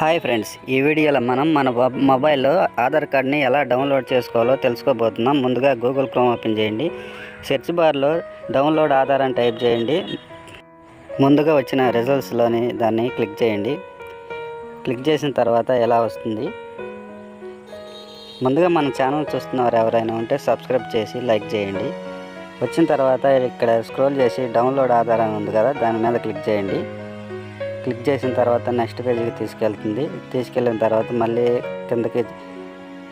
Hi friends ఈ వీడియోలో మనం మన మొబైల్లో ఆధార్ కార్డ్ని ఎలా డౌన్లోడ్ చేసుకోవాలో తెలుసుకోబోతున్నాం. ముందుగా గూగుల్ క్రోమ్ ఓపెన్ చేయండి. సెర్చ్ బార్లో డౌన్లోడ్ ఆధార్ అని టైప్ చేయండి. ముందుగా వచ్చిన రిజల్ట్స్లోని దాన్ని క్లిక్ చేయండి. క్లిక్ చేసిన తర్వాత ఎలా వస్తుంది? ముందుగా మన ఛానల్ చూస్తున్నవారు ఎవరైనా ఉంటే సబ్స్క్రైబ్ చేసి లైక్ చేయండి. వచ్చిన తర్వాత ఇక్కడ స్క్రోల్ చేసి డౌన్లోడ్ ఆధార్ అని ఉంది కదా దాని మీద క్లిక్ చేయండి. క్లిక్ చేసిన తర్వాత నెక్స్ట్ పేజీకి తీసుకెళ్తుంది. తీసుకెళ్ళిన తర్వాత మళ్ళీ కిందకి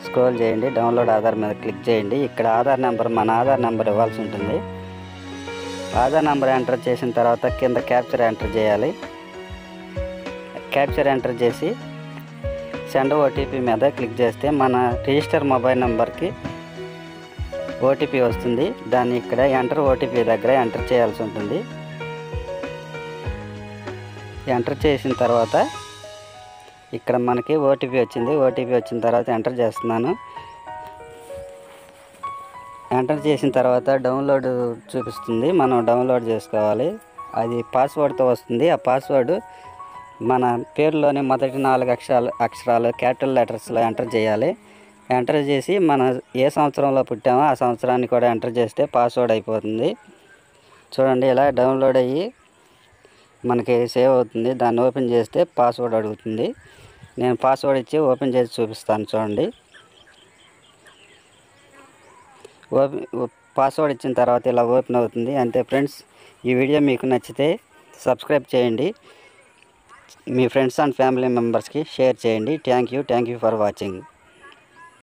స్క్రోల్ చేయండి. డౌన్లోడ్ ఆధార్ మీద క్లిక్ చేయండి. ఇక్కడ ఆధార్ నెంబర్ మన ఆధార్ నెంబర్ ఇవ్వాల్సి ఉంటుంది. ఆధార్ నెంబర్ ఎంటర్ చేసిన తర్వాత కింద క్యాప్చర్ ఎంటర్ చేయాలి. క్యాప్చర్ ఎంటర్ చేసి సెండ్ ఓటీపీ మీద క్లిక్ చేస్తే మన రిజిస్టర్ మొబైల్ నెంబర్కి ఓటీపీ వస్తుంది. దాన్ని ఇక్కడ ఎంటర్ ఓటీపీ దగ్గర ఎంటర్ చేయాల్సి ఉంటుంది. ఎంటర్ చేసిన తర్వాత ఇక్కడ మనకి ఓటీపీ వచ్చింది. ఓటీపీ వచ్చిన తర్వాత ఎంటర్ చేస్తున్నాను. ఎంటర్ చేసిన తర్వాత డౌన్లోడ్ చూపిస్తుంది. మనం డౌన్లోడ్ చేసుకోవాలి. అది పాస్వర్డ్తో వస్తుంది. ఆ పాస్వర్డ్ మన పేరులోని మొదటి నాలుగు అక్షరాలు అక్షరాలు క్యాపిటల్ లెటర్స్లో ఎంటర్ చేయాలి. ఎంటర్ చేసి మన ఏ సంవత్సరంలో పుట్టామో ఆ సంవత్సరాన్ని కూడా ఎంటర్ చేస్తే పాస్వర్డ్ అయిపోతుంది. చూడండి ఇలా డౌన్లోడ్ అయ్యి మనకి సేవ్ అవుతుంది. దాన్ని ఓపెన్ చేస్తే పాస్వర్డ్ అడుగుతుంది. నేను పాస్వర్డ్ ఇచ్చి ఓపెన్ చేసి చూపిస్తాను చూడండి. ఓపెన్ పాస్వర్డ్ ఇచ్చిన తర్వాత ఇలా ఓపెన్ అవుతుంది. అంతే ఫ్రెండ్స్ ఈ వీడియో మీకు నచ్చితే సబ్స్క్రైబ్ చేయండి. మీ ఫ్రెండ్స్ అండ్ ఫ్యామిలీ మెంబర్స్కి షేర్ చేయండి. Thank you thank you for watching.